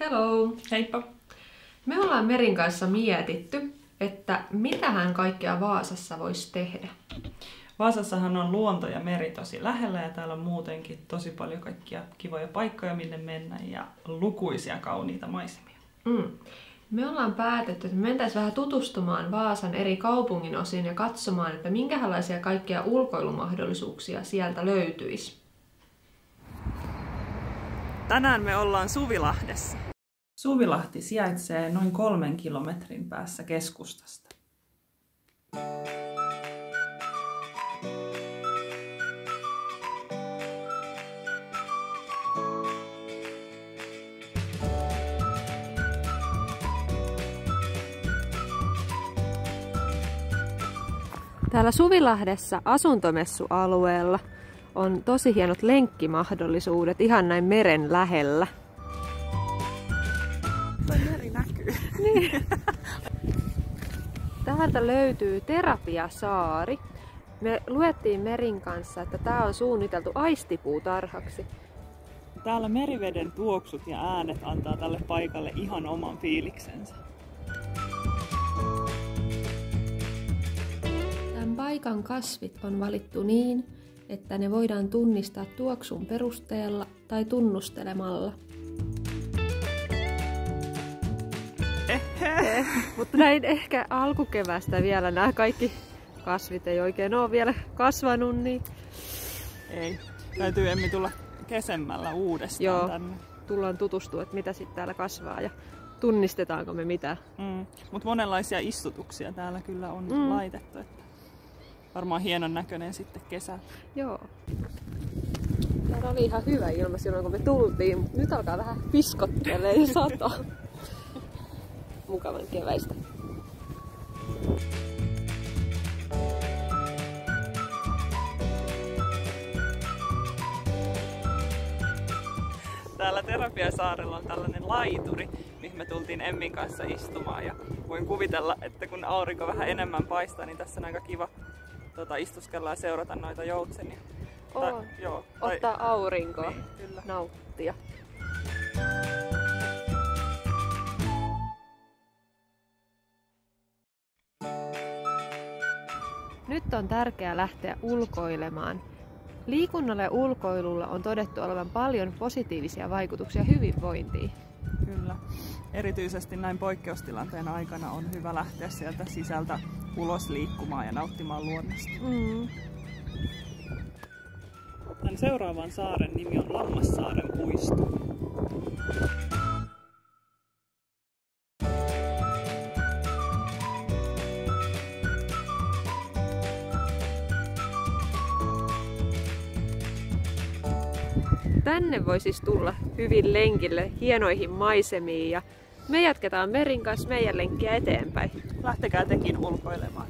Hello! Heippa! Me ollaan Merin kanssa mietitty, että mitähän kaikkea Vaasassa voisi tehdä. Vaasassahan on luonto ja meri tosi lähellä ja täällä on muutenkin tosi paljon kaikkia kivoja paikkoja, minne mennä ja lukuisia kauniita maisemia. Mm. Me ollaan päätetty, että me mentäisiin vähän tutustumaan Vaasan eri kaupungin osiin ja katsomaan, että minkälaisia kaikkia ulkoilumahdollisuuksia sieltä löytyisi. Tänään me ollaan Suvilahdessa. Suvilahti sijaitsee noin kolmen kilometrin päässä keskustasta. Täällä Suvilahdessa asuntomessualueella on tosi hienot lenkkimahdollisuudet ihan näin meren lähellä. Toi meri näkyy. Niin. Täältä löytyy Terapiasaari. Me luettiin Merin kanssa, että tämä on suunniteltu aistipuutarhaksi. Täällä meriveden tuoksut ja äänet antaa tälle paikalle ihan oman fiiliksensä. Tämän paikan kasvit on valittu niin, että ne voidaan tunnistaa tuoksun perusteella tai tunnustelemalla. Ehe. Mutta näin ehkä alkukevästä vielä nämä kaikki kasvit ei oikein ole vielä kasvanut, niin Ei. Täytyy Emmi tulla kesemmällä uudestaan Joo. tänne. tullaan tutustua, että mitä sitten täällä kasvaa ja tunnistetaanko me mitä. Mm. Mutta monenlaisia istutuksia täällä kyllä on mm. laitettu. Että varmaan hienon näköinen sitten kesällä. Joo. Täällä oli ihan hyvä ilma silloin, kun me tultiin, mutta nyt alkaa vähän piskottelee ja sataa. Mukavan keväistä. Täällä Terapiasaarella on tällainen laituri, mihin me tultiin Emmin kanssa istumaan. Ja voin kuvitella, että kun aurinko vähän enemmän paistaa, niin tässä on aika kiva tota, istuskella ja seurata noita joutsenia. On. joo, Ottaa aurinkoa, Niin, kyllä. nauttia. Nyt on tärkeää lähteä ulkoilemaan. Liikunnalla ja ulkoilulla on todettu olevan paljon positiivisia vaikutuksia hyvinvointiin. Kyllä. Erityisesti näin poikkeustilanteen aikana on hyvä lähteä sieltä sisältä ulos liikkumaan ja nauttimaan luonnosta. Mm. Tämän seuraavan saaren nimi on Lammassaaren puisto. Tänne voi siis tulla hyvin lenkille, hienoihin maisemiin ja me jatketaan Merin kanssa meidän lenkkiä eteenpäin. Lähtekää tekin ulkoilemaan.